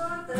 start the